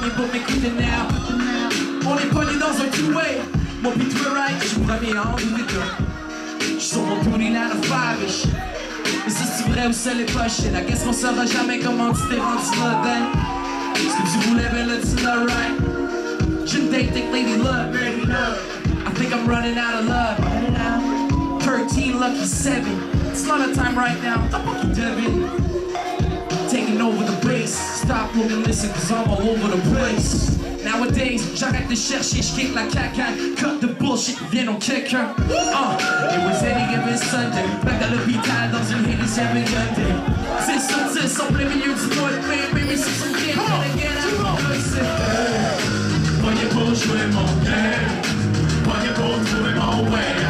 Pogné pour m'écouter now. On est pogné dans un two-way. Mon pis toi right, je vous premier en deux. J'suis sur mon Tony là de five-ish. Mais si c'est vrai ou ça l'est pas shit, I guess qu'on saura jamais comment tu t'es rendu là, then. Ce que tu voulais, ben là tu l'as right. J'ai une date avec Lady Love. I think I'm running out of love. 13, lucky 7. It's not a time right now. Base. Stop, and listen, cause I'm all over the place. Nowadays, j'arrête de chercher, j'kick la caca. Cut the bullshit, viens on quelqu'un. Uh, it was any given Sunday. Back à l'hôpital dans une Hyundai. C'est ça, c'est ça, en plein milieu du mois de mai. Baby, c'est son game, gotta get out of the city. Voyez pour jouer mon game. Voyez pour trouver mon way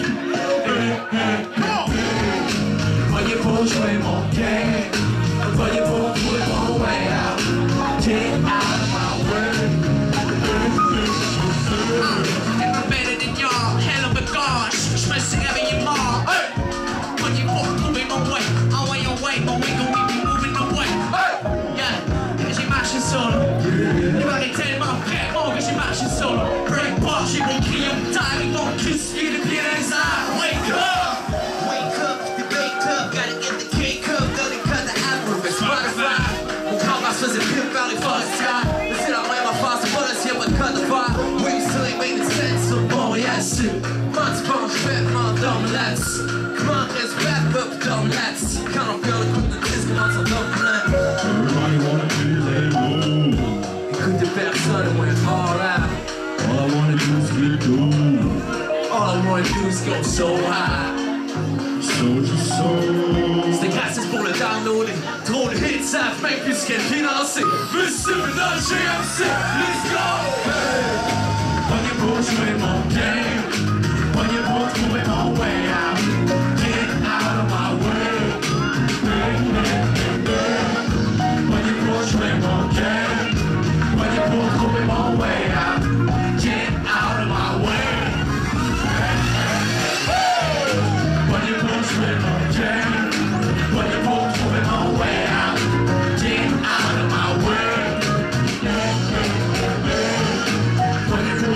Ils vont crier les pieds dans les airs. Wake up! Wake up, up, gotta get the cake up, gotta the Spotify. Pas de code de fer. Oui, still ain't making sense là-dessus? Quand on perd le coup de disque, comment on dorme là-dessus? Everybody wanna be let low. Écoute des personnes, on went all out. All I wanna do is get gold. All I wanna do is go so high. Soldier soul. C'était gratis pour le download. Trop de hits savent même plus ce qu'elle financer. Monsieur dans le GMC, let's go! Voyez pour jouer mon game.